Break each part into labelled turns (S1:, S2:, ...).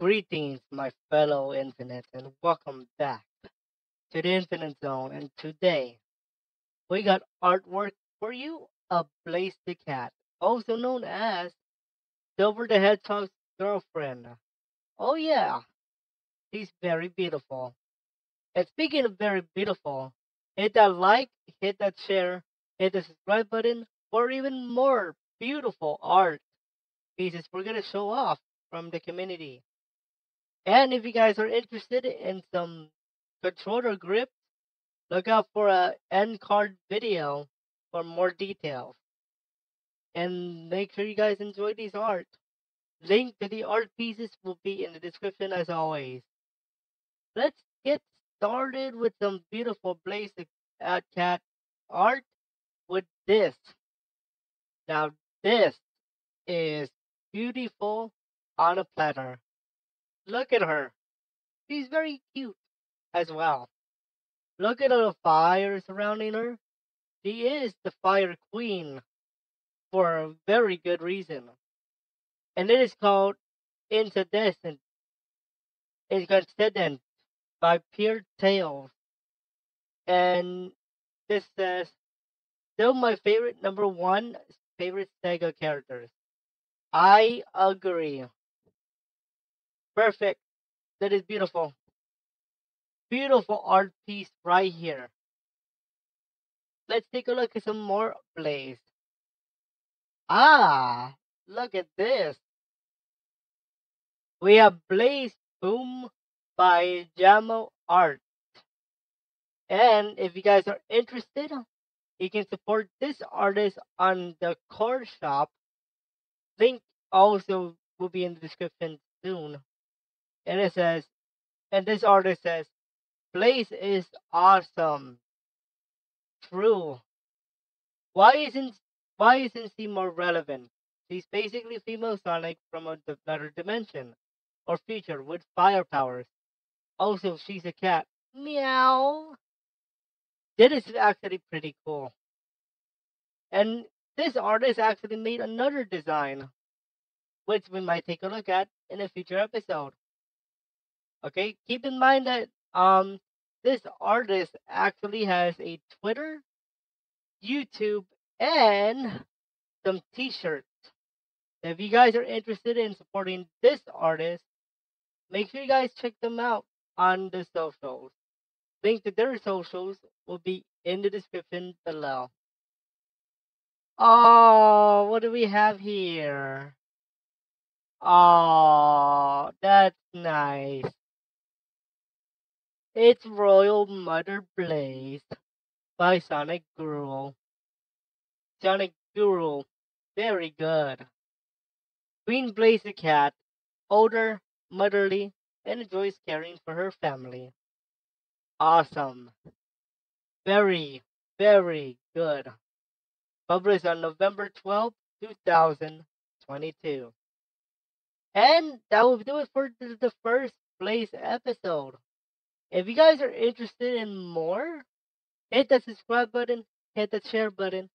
S1: Greetings, my fellow Infinites, and welcome back to the Infinite Zone. And today we got artwork for you of Blaze the Cat, also known as Silver the Hedgehog's girlfriend. Oh, yeah, she's very beautiful. And speaking of very beautiful, hit that like, hit that share, hit the subscribe button for even more beautiful art pieces we're going to show off from the community. And if you guys are interested in some controller grips, look out for a end card video for more details. And make sure you guys enjoy these art. Link to the art pieces will be in the description as always. Let's get started with some beautiful Blaze uh, Cat art with this. Now this is beautiful on a platter. Look at her. She's very cute as well. Look at all the fire surrounding her. She is the fire queen for a very good reason. And it is called Incandescent. Incandescent by Pure Tales. And this says, still my favorite number one favorite Sega characters. I agree. Perfect. That is beautiful. Beautiful art piece right here. Let's take a look at some more Blaze. Ah, look at this. We have Blaze Boom by Jamo Art. And if you guys are interested, you can support this artist on the core shop. Link also will be in the description soon and it says, and this artist says, Blaze is awesome. True. Why isn't why isn't she more relevant? She's basically female Sonic from another dimension or future with fire powers. Also, she's a cat. Meow. That is actually pretty cool. And this artist actually made another design, which we might take a look at in a future episode. Okay, keep in mind that um this artist actually has a Twitter, YouTube, and some T-shirts. If you guys are interested in supporting this artist, make sure you guys check them out on the socials. Link to their socials will be in the description below. Oh, what do we have here? Oh, that's nice. It's Royal Mother Blaze by Sonic Guru. Sonic Guru, very good. Queen Blaze the cat, older, motherly, and enjoys caring for her family. Awesome. Very, very good. Published on November 12, 2022. And that will do it for the first Blaze episode. If you guys are interested in more, hit that subscribe button, hit that share button,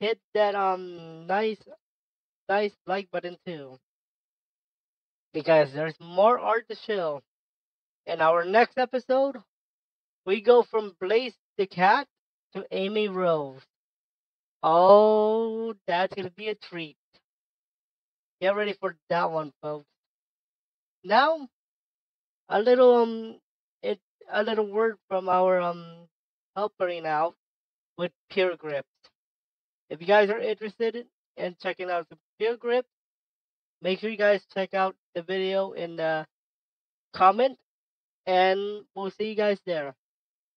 S1: hit that um nice nice like button too. Because there's more art to show. In our next episode, we go from Blaze the Cat to Amy Rose. Oh, that's gonna be a treat. Get ready for that one, folks. Now, a little um a little word from our um helpering out with Pure Grips. If you guys are interested in checking out the Pure Grip, make sure you guys check out the video in the comment and we'll see you guys there.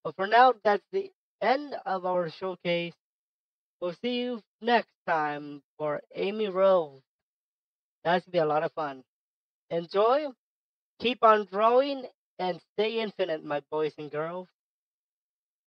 S1: But for now, that's the end of our showcase. We'll see you next time for Amy Rose. That's gonna be a lot of fun. Enjoy, keep on drawing, and stay infinite, my boys and girls.